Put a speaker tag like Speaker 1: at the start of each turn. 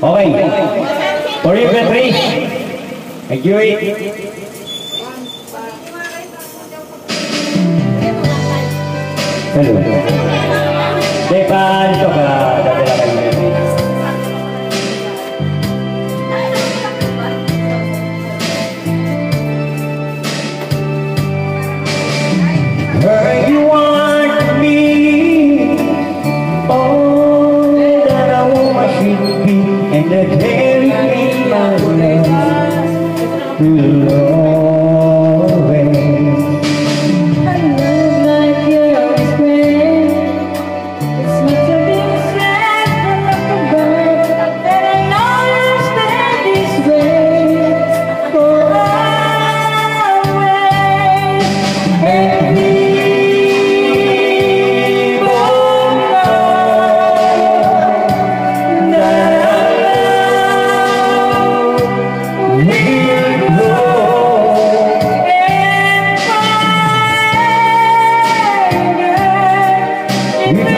Speaker 1: Okay. Forever Trish. Thank you. Hello. Hmm. Yeah.